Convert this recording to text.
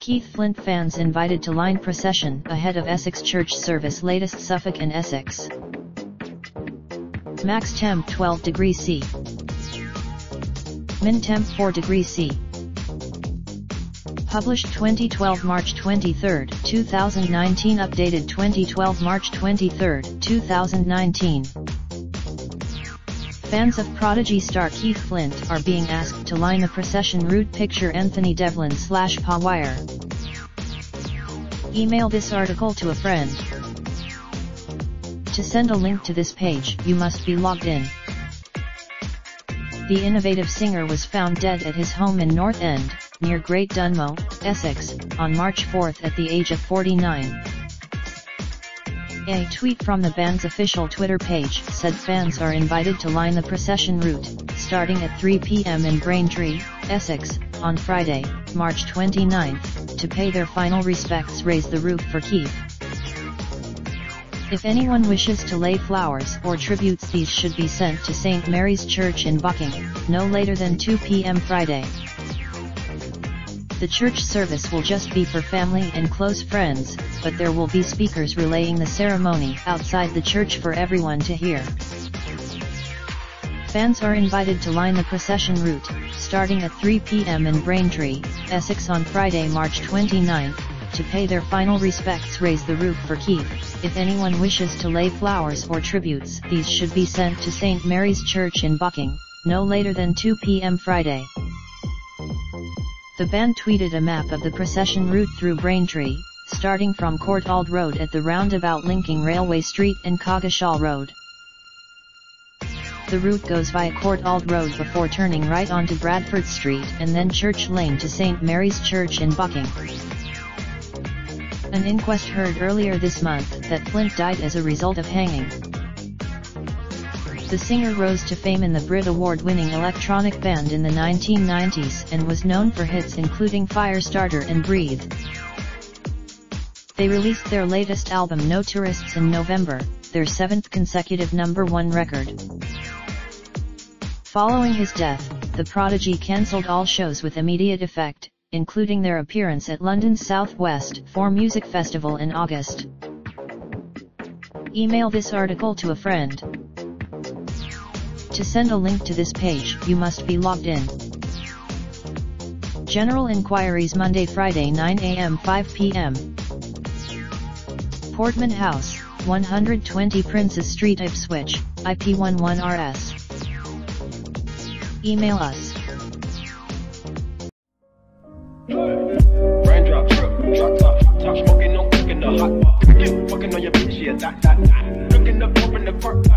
Keith Flint fans invited to line procession ahead of Essex Church service latest Suffolk and Essex. Max temp 12 degrees C. Min temp 4 degrees C. Published 2012 March 23, 2019 Updated 2012 March 23, 2019 Fans of Prodigy star Keith Flint are being asked to line the procession route picture Anthony Devlin slash PA Wire. Email this article to a friend. To send a link to this page, you must be logged in. The innovative singer was found dead at his home in North End, near Great Dunmow, Essex, on March 4 at the age of 49. A tweet from the band's official Twitter page said fans are invited to line the procession route, starting at 3 p.m. in Braintree, Essex, on Friday, March 29, to pay their final respects raise the roof for Keith. If anyone wishes to lay flowers or tributes these should be sent to St. Mary's Church in Bocking, no later than 2 p.m. Friday. The church service will just be for family and close friends, but there will be speakers relaying the ceremony outside the church for everyone to hear. Fans are invited to line the procession route, starting at 3 p.m. in Braintree, Essex on Friday, March 29, to pay their final respects raise the roof for Keith. If anyone wishes to lay flowers or tributes, these should be sent to St. Mary's Church in Bocking, no later than 2 p.m. Friday. The band tweeted a map of the procession route through Braintree, starting from Courtauld Road at the roundabout linking Railway Street and Coggeshall Road. The route goes via Courtauld Road before turning right onto Bradford Street and then Church Lane to St. Mary's Church in Bocking. An inquest heard earlier this month that Flint died as a result of hanging. The singer rose to fame in the Brit Award-winning electronic band in the 1990s and was known for hits including Firestarter and Breathe. They released their latest album No Tourists in November, their seventh consecutive number one record. Following his death, the Prodigy cancelled all shows with immediate effect, including their appearance at London's South West 4 Music Festival in August. Email this article to a friend. To send a link to this page, you must be logged in. General inquiries Monday Friday 9 am 5 pm. Portman House, 120 Princes Street Ipswich, IP11RS. Email us. Looking up, open the park.